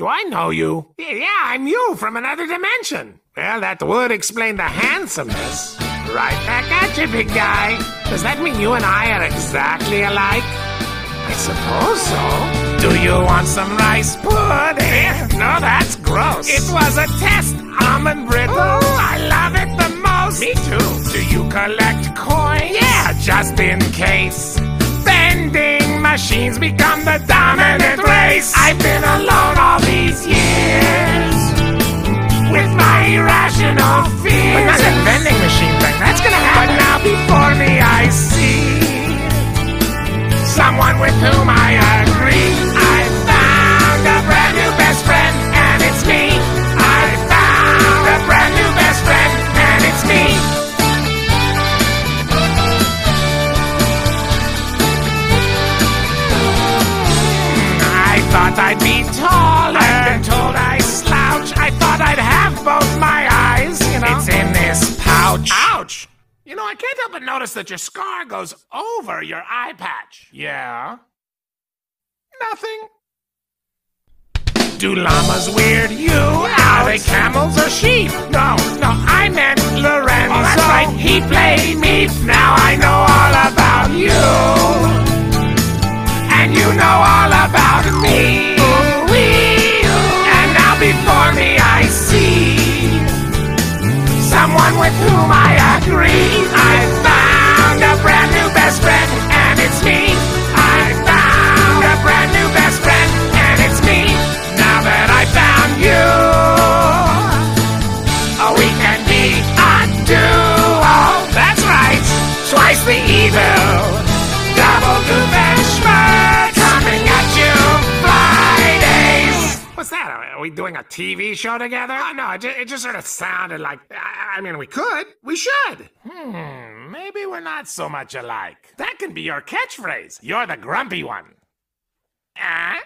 Do I know you? Yeah, I'm you from another dimension. Well, that would explain the handsomeness. Right back at you, big guy. Does that mean you and I are exactly alike? I suppose so. Do you want some rice pudding? No, that's gross. It was a test, almond brittle. Oh, I love it the most. Me too. Do you collect coins? Yeah, just in case. Vending machines become the dominant race. Whom I agree. I found a brand new best friend, and it's me. I found a brand new best friend, and it's me. I thought I'd be taller. I've been told I slouch. I thought I'd have both my eyes, you know. It's in this pouch. Ouch! You know, I can't help but notice that your scar goes over your eye patch. Yeah? Nothing. Do llamas weird you out? Are they camels or sheep? No, no, I meant Lorenzo. Oh, that's right, he played me. Now I know all about you. And you know all about me. And now before me I see someone with whom I agree. The evil, double Doofenshmirtz coming at you Fridays. What's that? Are we doing a TV show together? Oh, no, it just, it just sort of sounded like. I, I mean, we could. We should. Hmm, maybe we're not so much alike. That can be your catchphrase. You're the grumpy one. Ah?